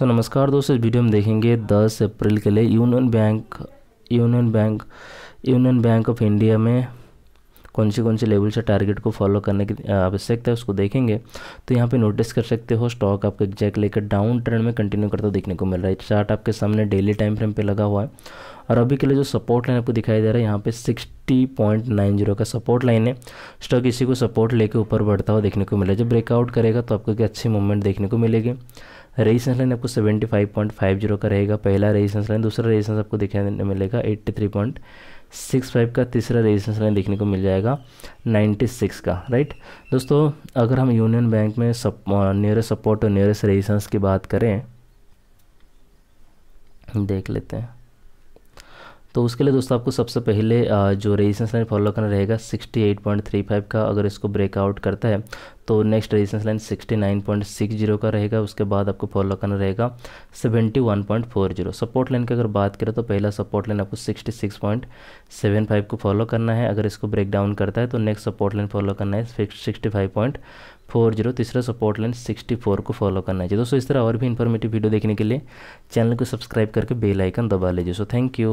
सो नमस्कार दोस्तों, इस वीडियो में देखेंगे 10 अप्रैल के लिए Union Bank Union Bank Union Bank of India में कौन सी कौन सी लेवल से टारगेट को फॉलो करने की आवश्यकता है, उसको देखेंगे तो यहाँ पे नोटिस कर सकते हो स्टॉक आपका एग्जैक्ट लेकर डाउन ट्रेंड में कंटिन्यू करता देखने को मिल रहा है। चार्ट आपके सामने डेली टाइम फ्रेम पर लगा हुआ है। और अभी के लिए जो सपोर्ट लाइन आपको दिखाई दे रहा है, यहाँ पे 60.90 का सपोर्ट लाइन है। स्टॉक इसी को सपोर्ट लेके ऊपर बढ़ता हुआ देखने को मिला जब ब्रेकआउट करेगा तो आपको अच्छी मूवमेंट देखने को मिलेगी। रेजिस्टेंस लाइन आपको 75.50 का रहेगा। पहला रेजिस्टेंस लाइन दूसरा रेजिस्टेंस आपको दिखाई मिलेगा 83.65 का तीसरा रेजिस्टेंस लाइन देखने को मिल जाएगा 96 का राइट दोस्तों, अगर हम यूनियन बैंक में सप नियरेस्ट सपोर्ट और नियरेस्ट रेजिस्टेंस की बात करें, देख लेते हैं। तो उसके लिए दोस्तों आपको सबसे पहले जो रेजिस्टेंस लाइन फॉलो करना रहेगा 68.35 का अगर इसको ब्रेकआउट करता है तो नेक्स्ट रेजिस्टेंस लाइन 69.60 का रहेगा, उसके बाद आपको फॉलो करना रहेगा 71.40 सपोर्ट लाइन की अगर बात करें तो पहला सपोर्ट लाइन आपको 66.75 को फॉलो करना है, अगर इसको ब्रेक डाउन करता है तो नेक्स्ट सपोर्ट लाइन फॉलो करना है सिक्सटी फोर ज़ीरो, तीसरा सपोर्ट लाइन सिक्सटी फोर को फॉलो करना चाहिए। दोस्तों, इस तरह और भी इन्फॉर्मेटिव वीडियो देखने के लिए चैनल को सब्सक्राइब करके बेल आइकन दबा लीजिए। So thank you